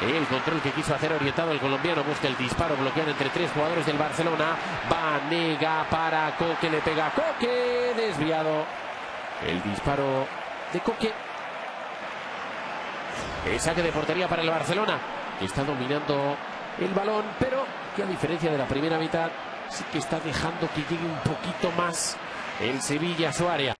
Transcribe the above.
El control que quiso hacer orientado el colombiano busca el disparo bloqueado entre tres jugadores del Barcelona. Vanega para Coque, le pega Coque, desviado. El disparo de Coque. El saque de portería para el Barcelona, está dominando el balón, pero que a diferencia de la primera mitad, sí que está dejando que llegue un poquito más el Sevilla a su área.